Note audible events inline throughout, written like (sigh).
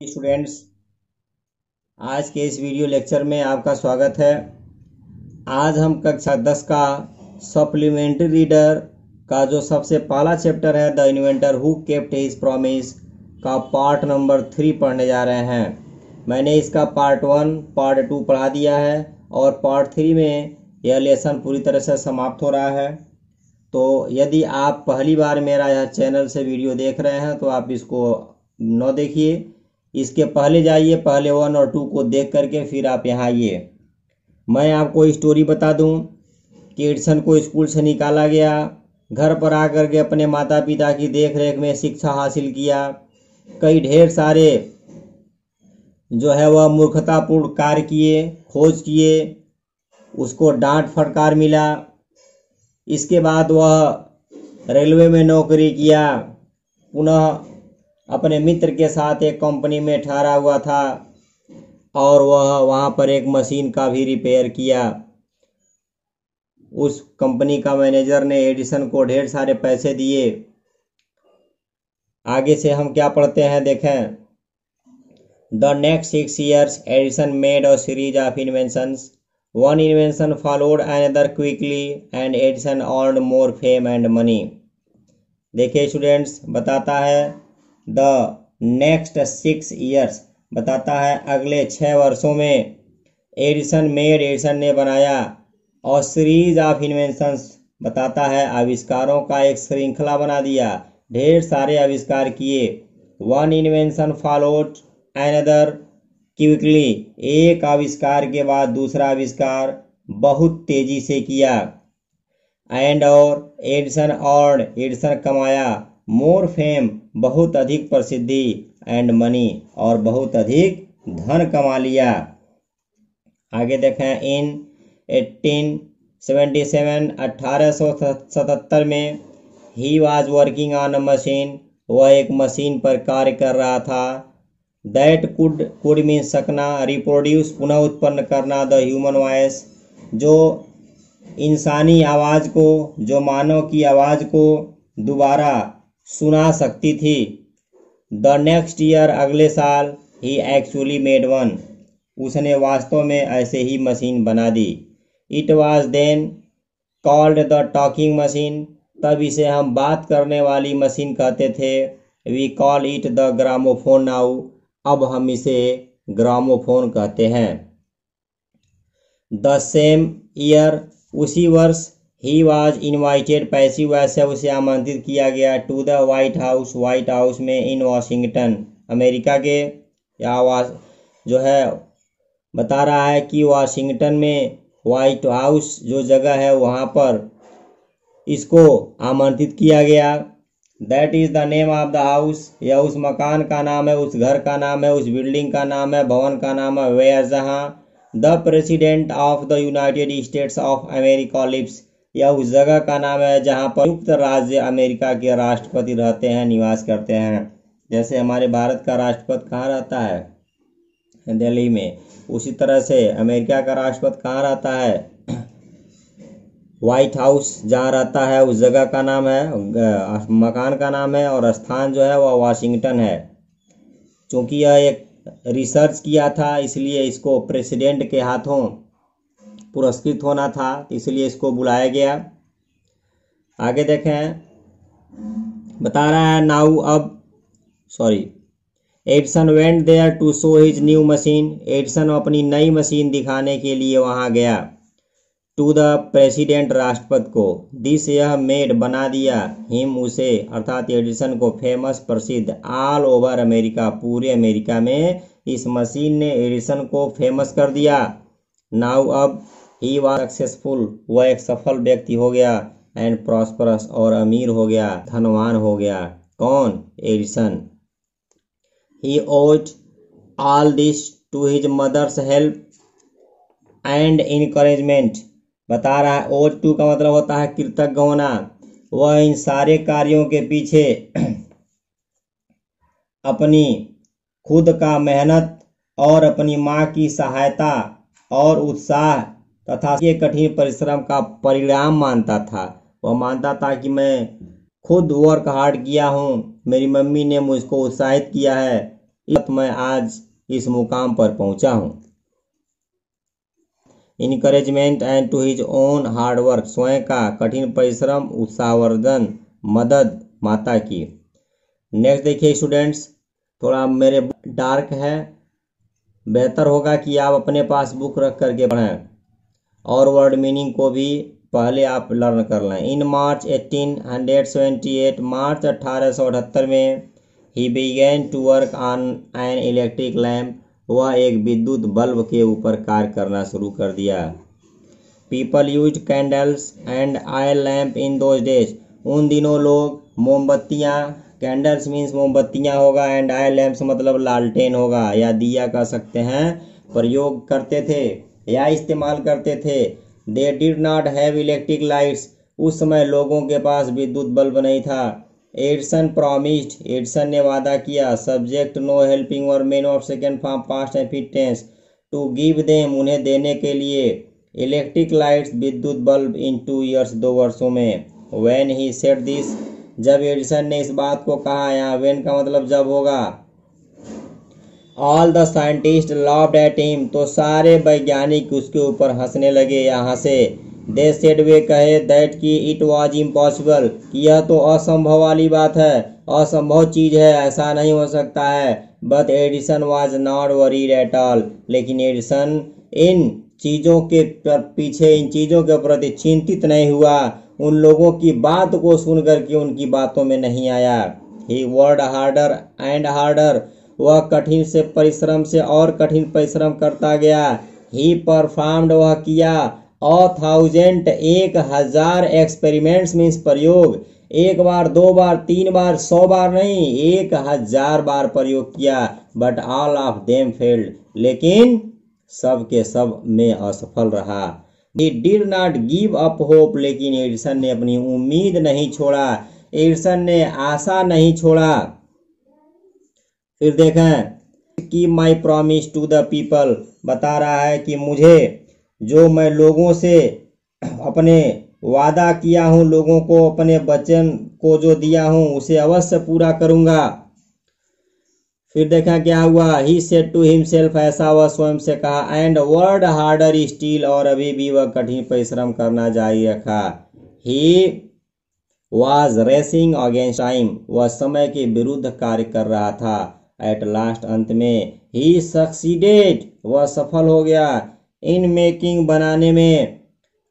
Students आज के इस वीडियो लेक्चर में आपका स्वागत है। आज हम कक्षा 10 का सप्लीमेंट्री रीडर का जो सबसे पहला चैप्टर है the inventor who kept his promise का पार्ट नंबर थ्री पढ़ने जा रहे हैं। मैंने इसका पार्ट वन पार्ट टू पढ़ा दिया है और पार्ट थ्री में यह लेसन पूरी तरह से समाप्त हो रहा है। तो यदि आप पहली बार मेरा यह चैनल से वीडियो देख रहे हैं तो आप इसको न देखिए। इसके पहले जाइए, पहले वन और टू को देख करके फिर आप यहाँ आइए। मैं आपको स्टोरी बता दूँ कि एडसन को स्कूल से निकाला गया। घर पर आकर के अपने माता पिता की देख रेख में शिक्षा हासिल किया। कई ढेर सारे जो है वह मूर्खतापूर्ण कार्य किए, खोज किए। उसको डांट फटकार मिला। इसके बाद वह रेलवे में नौकरी किया। पुनः अपने मित्र के साथ एक कंपनी में ठहरा हुआ था और वह वहाँ पर एक मशीन का भी रिपेयर किया। उस कंपनी का मैनेजर ने एडिसन को ढेर सारे पैसे दिए। आगे से हम क्या पढ़ते हैं देखें। The next six years Edison made a series of inventions one invention followed another quickly and Edison earn more fame and money देखिए स्टूडेंट्स बताता है द नेक्स्ट सिक्स ईयर्स बताता है अगले छः वर्षों में। एडिसन मेड एडिसन ने बनाया और सीरीज़ ऑफ़ इन्वेंशंस बताता है। आविष्कारों का एक श्रृंखला बना दिया। ढेर सारे आविष्कार किए। One invention followed another quickly एक आविष्कार के बाद दूसरा आविष्कार बहुत तेज़ी से किया। एंड और एडिसन और एडिसन कमाया। मोर फेम बहुत अधिक प्रसिद्धि एंड मनी और बहुत अधिक धन कमा लिया। आगे देखें इन 1877 1877 में he was working on a machine वह एक मशीन पर कार्य कर रहा था। दैट कुड कुड मीन सकना रिप्रोड्यूस पुनः उत्पन्न करना द ह्यूमन वॉइस जो इंसानी आवाज़ को, जो मानव की आवाज़ को दोबारा सुना सकती थी। द नेक्स्ट ईयर अगले साल ही एक्चुअली मेड वन उसने वास्तव में ऐसे ही मशीन बना दी। It was then called the talking machine तब इसे हम बात करने वाली मशीन कहते थे। We call it the gramophone now अब हम इसे ग्रामोफोन कहते हैं। द सेम ईयर उसी वर्ष ही वॉज़ इन्वाइटेड पैसिव वैसे उसे आमंत्रित किया गया to the White House White House में इन वाशिंगटन अमेरिका के। या जो है, बता रहा है कि वाशिंगटन में वाइट हाउस जो जगह है, वहाँ पर इसको आमंत्रित किया गया। That is the name of the house या उस मकान का नाम है, उस घर का नाम है, उस बिल्डिंग का नाम है, भवन का नाम है वेयर जहाँ the president of the United States of America lives यह उस जगह का नाम है जहाँ पर संयुक्त राज्य अमेरिका के राष्ट्रपति रहते हैं, निवास करते हैं। जैसे हमारे भारत का राष्ट्रपति कहाँ रहता है? दिल्ली में। उसी तरह से अमेरिका का राष्ट्रपति कहाँ रहता है? व्हाइट हाउस जहाँ रहता है, उस जगह का नाम है, मकान का नाम है और स्थान जो है वह वाशिंगटन है। क्योंकि यह एक रिसर्च किया था, इसलिए इसको प्रेसिडेंट के हाथों पुरस्कृत होना था, इसलिए इसको बुलाया गया। आगे देखें, बता रहा है, नाउ अब sorry Edison went there to show his new machine Edison अपनी नई मशीन दिखाने के लिए वहाँ गया टू द प्रेसिडेंट राष्ट्रपति को। दिस यह मेड बना दिया हिम उसे, अर्थात एडिसन को फ़ेमस प्रसिद्ध ऑल ओवर अमेरिका, पूरे अमेरिका में इस मशीन ने एडिसन को फ़ेमस कर दिया। नाउ अब ही वॉज़ सक्सेसफुल वह एक सफल व्यक्ति हो गया एंड प्रॉस्परस और अमीर हो गया, धनवान हो गया। कौन? Edison he owed all this to his mother's help and encouragement बता रहा है ओट टू का मतलब होता है कृतज्ञ होना। वह इन सारे कार्यों के पीछे अपनी खुद का मेहनत और अपनी माँ की सहायता और उत्साह तथा ये कठिन परिश्रम का परिणाम मानता था। वह मानता था कि मैं खुद वर्क हार्ड किया हूँ। मेरी मम्मी ने मुझको उत्साहित किया है। मैं आज इस मुकाम पर पहुँचा हूँ। Encouragement and to his own hard work स्वयं का कठिन परिश्रम, उत्साहवर्धन, मदद माता की। नेक्स्ट देखिए स्टूडेंट्स थोड़ा मेरे डार्क है। बेहतर होगा कि आप अपने पास बुक रख करके पढ़ें। और वर्ड मीनिंग को भी पहले आप लर्न कर लें। इन मार्च 1878 मार्च अठारह में he began to work on an electric lamp वह एक विद्युत बल्ब के ऊपर कार्य करना शुरू कर दिया। People use candles and oil lamp in those days उन दिनों लोग मोमबत्तियाँ कैंडल्स मीन्स मोमबत्तियाँ होगा एंड आयल लैम्प्स मतलब लालटेन होगा, या दिया कह सकते हैं, प्रयोग करते थे। या इस्तेमाल करते थे। They did not have electric lights उस समय लोगों के पास विद्युत बल्ब नहीं था। एडसन प्रॉमिस्ड एडसन ने वादा किया सब्जेक्ट नो हेल्पिंग और main of second form past and fit tense to give them उन्हें देने के लिए इलेक्ट्रिक लाइट्स विद्युत बल्ब इन टू ईयर्स दो वर्षों में। वेन ही सेट दिस जब एडिसन ने इस बात को कहा, यहाँ वैन का मतलब जब होगा? All the scientist laugh at him तो सारे वैज्ञानिक उसके ऊपर हंसने लगे यहाँ से। दे सेड वे कहे दैट कि इट वाज इम्पॉसिबल यह तो असंभव वाली बात है। असंभव चीज़ है, ऐसा नहीं हो सकता है। But Edison was not worried at all लेकिन एडिसन इन चीज़ों के पीछे, इन चीज़ों के प्रति चिंतित नहीं हुआ। उन लोगों की बात को सुनकर के उनकी बातों में नहीं आया। He worked harder and harder वह कठिन से परिश्रम से और कठिन परिश्रम करता गया। ही परफॉर्म्ड वह किया। अ थाउज़ेंड एक हज़ार एक्सपेरिमेंट्स मीन्स प्रयोग। एक बार, दो बार, तीन बार, सौ बार नहीं, एक हज़ार बार प्रयोग किया। But all of them failed लेकिन सब के सब में असफल रहा। He did not give up hope लेकिन एडिसन ने अपनी उम्मीद नहीं छोड़ा। एडिसन ने आशा नहीं छोड़ा। फिर देखें कि my promise to the people बता रहा है कि मुझे, जो मैं लोगों से अपने वादा किया हूँ, लोगों को अपने वचन को जो दिया हूँ, उसे अवश्य पूरा करूँगा। फिर देखा क्या हुआ। ही सेट टू हिमसेल्फ ऐसा वह स्वयं से कहा एंड वर्ड हार्डर स्टील और अभी भी वह कठिन परिश्रम करना जारी रखा। He was racing against time वह समय के विरुद्ध कार्य कर रहा था। एट लास्ट अंत में ही सक्सीडेड वह सफल हो गया। इन मेकिंग बनाने में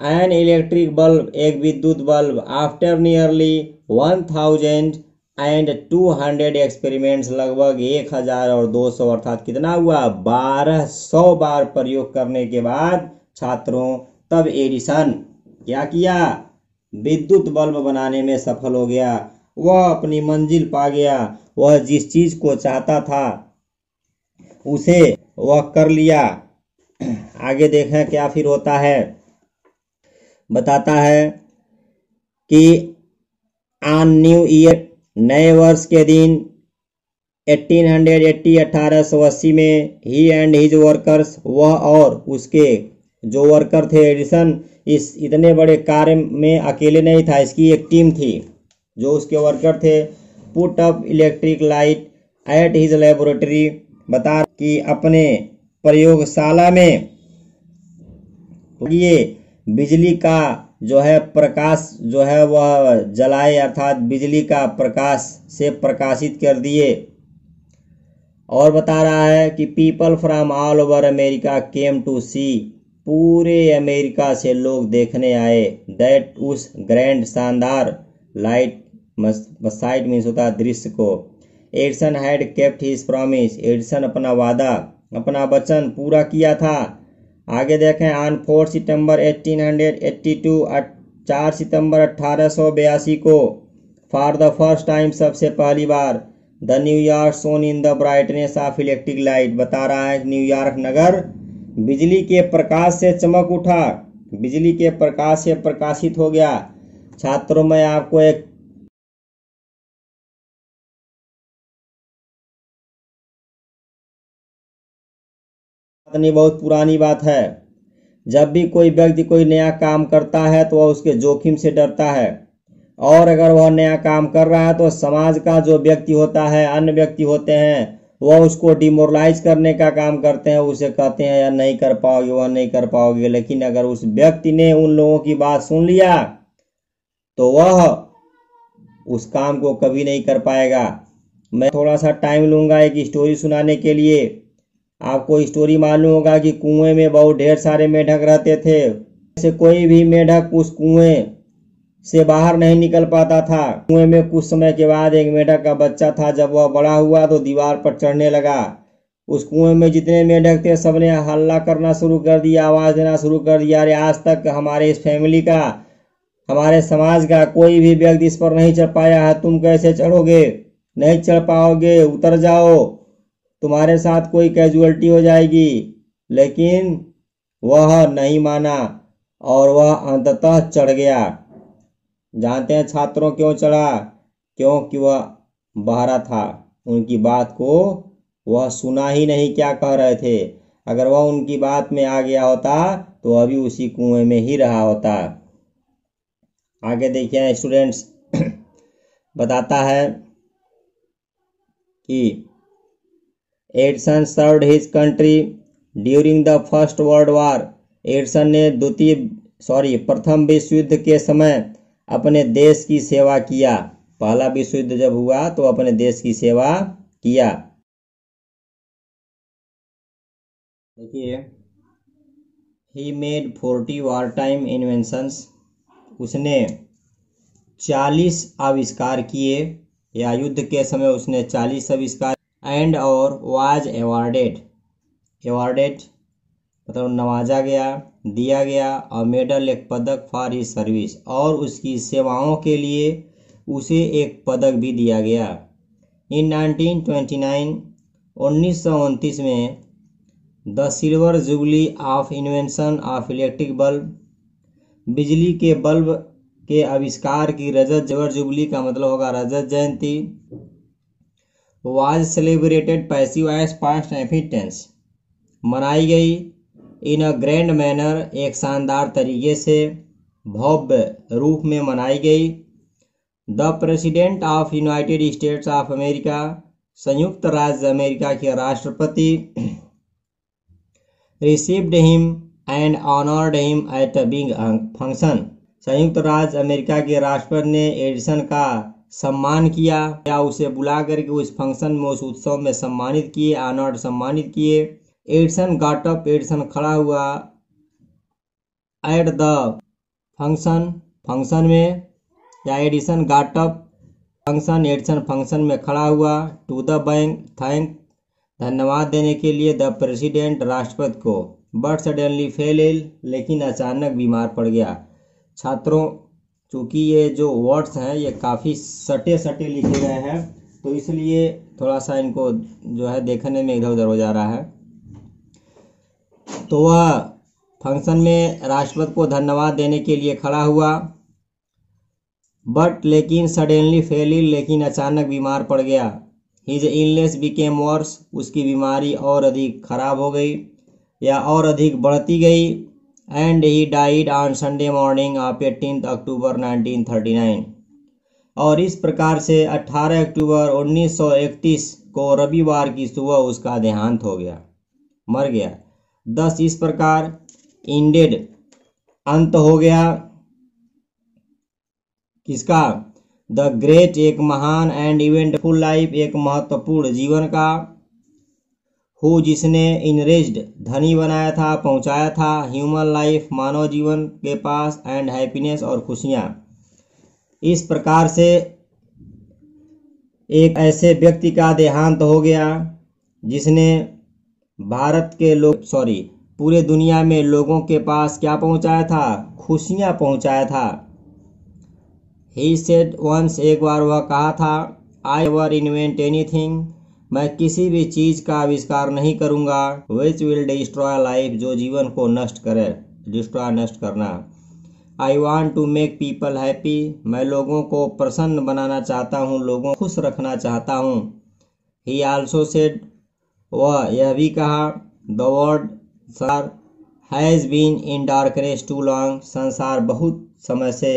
एन इलेक्ट्रिक बल्ब एक विद्युत bulb after nearly one thousand and two hundred experiments लगभग एक हज़ार और दो सौ, अर्थात कितना हुआ? बारह सौ बार प्रयोग करने के बाद, छात्रों, तब एडिसन क्या किया? विद्युत बल्ब बनाने में सफल हो गया। वह अपनी मंजिल पा गया। वह जिस चीज़ को चाहता था, उसे वह कर लिया। आगे देखें क्या फिर होता है। बताता है कि ऑन न्यू ईयर, नए वर्ष के दिन 1880 1880 में ही एंड हिज वर्कर्स वह और उसके जो वर्कर थे एडिसन इस इतने बड़े कार्य में अकेले नहीं था। इसकी एक टीम थी, जो उसके वर्कर थे। Put up electric light at his laboratory, बता कि अपने प्रयोगशाला में ये बिजली का जो है प्रकाश जो है वह जलाए अर्थात बिजली का प्रकाश से प्रकाशित कर दिए। और बता रहा है कि people from all over America came to see पूरे अमेरिका से लोग देखने आए। दैट उस ग्रैंड शानदार लाइट साइट मीन्स होता है दृश्य को। Edison had kept his promise. Edison अपना वादा, अपना वचन पूरा किया था। आगे देखें, ऑन फोर सितंबर 1882 चार सितंबर अठारह सौ बयासी को, फॉर द फ़र्स्ट टाइम सबसे पहली बार, the New York shone in the brightness of electric light, बता रहा है न्यूयॉर्क नगर। बिजली के प्रकाश से चमक उठा। बिजली के प्रकाश से प्रकाशित हो गया। छात्रों, में आपको एक नहीं बहुत पुरानी बात है। जब भी कोई व्यक्ति कोई नया काम करता है तो वह उसके जोखिम से डरता है। और अगर वह नया काम कर रहा है तो समाज का जो व्यक्ति होता है, अन्य व्यक्ति होते हैं, वह उसको डिमोरलाइज करने का काम करते हैं, उसे कहते हैं, यार, नहीं कर पाओगे, वह नहीं कर पाओगे। लेकिन अगर उस व्यक्ति ने उन लोगों की बात सुन लिया तो वह उस काम को कभी नहीं कर पाएगा। मैं थोड़ा सा टाइम लूँगा एक स्टोरी सुनाने के लिए। आपको स्टोरी मालूम होगा कि कुएँ में बहुत ढेर सारे मेढक रहते थे। से कोई भी मेढक उस कुएँ से बाहर नहीं निकल पाता था। कुएँ में कुछ समय के बाद एक मेढक का बच्चा था। जब वह बड़ा हुआ तो दीवार पर चढ़ने लगा। उस कुएँ में जितने मेढक थे, सबने हल्ला करना शुरू कर दिया, आवाज़ देना शुरू कर दिया। अरे, आज तक हमारे इस फैमिली का, हमारे समाज का कोई भी व्यक्ति इस पर नहीं चढ़ पाया है। तुम कैसे चढ़ोगे? नहीं चढ़ पाओगे? उतर जाओ। तुम्हारे साथ कोई कैजुअलिटी हो जाएगी। लेकिन वह नहीं माना और वह अंततः चढ़ गया। जानते हैं छात्रों क्यों चढ़ा? क्योंकि वह बहरा था। उनकी बात को वह सुना ही नहीं क्या कह रहे थे। अगर वह उनकी बात में आ गया होता तो अभी उसी कुएँ में ही रहा होता। आगे देखिए स्टूडेंट्स (clears throat) बताता है कि Edison served his country during the First World War Edison ने द्वितीय सॉरी प्रथम विश्व युद्ध के समय अपने देश की सेवा किया। पहला विश्व युद्ध जब हुआ तो अपने देश की सेवा किया। देखिए he made forty war time inventions उसने चालीस आविष्कार किए, या युद्ध के समय उसने चालीस आविष्कार एंड और वाज एवार्डेड एवार्डेड मतलब नवाजा गया, दिया गया और मेडल एक पदक फॉर ही सर्विस और उसकी सेवाओं के लिए उसे एक पदक भी दिया गया। इन 1929 उन्नीस में the silver jubilee of invention of electric bulb बिजली के बल्ब के आविष्कार की रजत जवर जुबली का मतलब होगा रजत जयंती। Was celebrated passive as past एफिटेंस मनाई गई इन अ ग्रैंड मैनर एक शानदार तरीके से भव्य रूप में मनाई गई। The president of United States of America संयुक्त राज्य अमेरिका के राष्ट्रपति received him and honoured him at big function संयुक्त राज्य अमेरिका के राष्ट्रपति ने एडिसन का सम्मान किया या उसे बुला करके उस फ़ंक्शन में, उस उत्सव में सम्मानित किए ऑनर्ड सम्मानित किए। एडिसन गाटअप एडिसन खड़ा हुआ। एट द फ़ंक्शन फ़ंक्शन में, या Edison got up function Edison function में खड़ा हुआ। टू द बैंक थैंक धन्यवाद देने के लिए द प्रेसिडेंट राष्ट्रपति को। बट सडनली फेल लेकिन अचानक बीमार पड़ गया। छात्रों चूँकि ये जो वर्ड्स हैं, ये काफ़ी सटे सटे लिखे गए हैं तो इसलिए थोड़ा सा इनको जो है देखने में इधर उधर हो जा रहा है। तो वह फ़ंक्शन में राष्ट्रपति को धन्यवाद देने के लिए खड़ा हुआ बट लेकिन सडनली फेली लेकिन अचानक बीमार पड़ गया। हिज इलनेस बिकेम वर्स उसकी बीमारी और अधिक खराब हो गई, या और अधिक बढ़ती गई। And he died on Sunday morning of eighteen October 1939 और इस प्रकार से 18 अक्टूबर 1931 को रविवार की सुबह उसका देहांत हो गया। मर गया। दस, इस प्रकार इंडेड अंत हो गया। किसका? द ग्रेट एक महान एंड इवेंटफुल लाइफ एक महत्वपूर्ण जीवन का। हु जिसने इनरेज्ड धनी बनाया था, पहुँचाया था, ह्यूमन लाइफ, मानव जीवन के पास एंड हैप्पीनेस और खुशियाँ। इस प्रकार से एक ऐसे व्यक्ति का देहांत हो गया, जिसने भारत के लोग सॉरी पूरे दुनिया में लोगों के पास क्या पहुँचाया था? खुशियाँ पहुँचाया था। ही सेड वंस एक बार वह कहा था आई एवर इन्वेंट एनीथिंग मैं किसी भी चीज़ का आविष्कार नहीं करूँगा। विच विल डिस्ट्रॉय लाइफ जो जीवन को नष्ट करे। डिस्ट्रॉय नष्ट करना। I want to make people happy मैं लोगों को प्रसन्न बनाना चाहता हूँ, लोगों को खुश रखना चाहता हूँ। ही आल्सो सेड वह यह भी कहा the world sir has been in darkness too long संसार बहुत समय से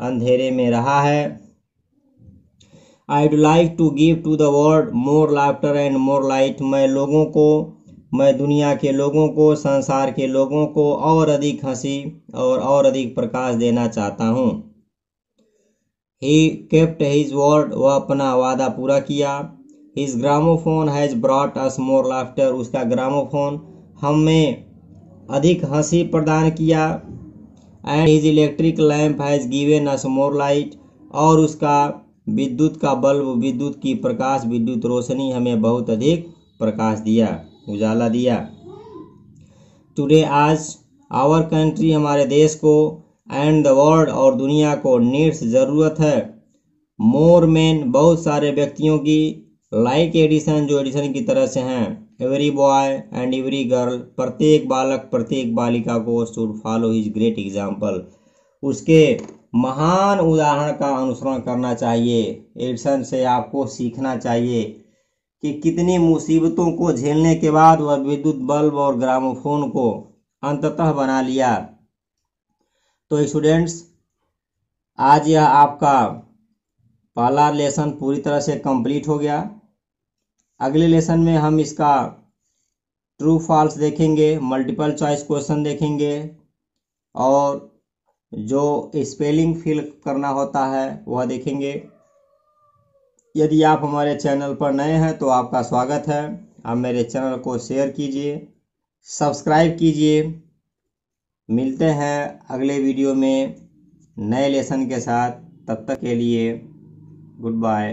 अंधेरे में रहा है। I would like to give to the world more laughter and more light मैं लोगों को, मैं दुनिया के लोगों को, संसार के लोगों को और अधिक हँसी और और अधिक प्रकाश देना चाहता हूँ। ही केप्ट हिज वर्ड वह अपना वादा पूरा किया। His gramophone has brought us more laughter उसका ग्रामोफोन हमें अधिक हँसी प्रदान किया। And his electric lamp has given us more light और उसका विद्युत का बल्ब, विद्युत की प्रकाश, विद्युत रोशनी हमें बहुत अधिक प्रकाश दिया, उजाला दिया। टुडे आज आवर कंट्री हमारे देश को एंड द वर्ल्ड और दुनिया को नीड्स ज़रूरत है। मोर मैन बहुत सारे व्यक्तियों की लाइक एडिशन जो एडिशन की तरह से हैं। Every boy and every girl प्रत्येक बालक, प्रत्येक बालिका को should follow his great example उसके महान उदाहरण का अनुसरण करना चाहिए। एडसन से आपको सीखना चाहिए कि कितनी मुसीबतों को झेलने के बाद वह विद्युत बल्ब और ग्रामोफोन को अंततः बना लिया। तो स्टूडेंट्स आज यह आपका पहला लेसन पूरी तरह से कंप्लीट हो गया। अगले लेसन में हम इसका ट्रू फॉल्स देखेंगे मल्टीपल चॉइस क्वेश्चन देखेंगे और जो स्पेलिंग फिल करना होता है, वह देखेंगे। यदि आप हमारे चैनल पर नए हैं तो आपका स्वागत है। आप मेरे चैनल को शेयर कीजिए सब्सक्राइब कीजिए। मिलते हैं अगले वीडियो में नए लेसन के साथ। तब तक के लिए गुड बाय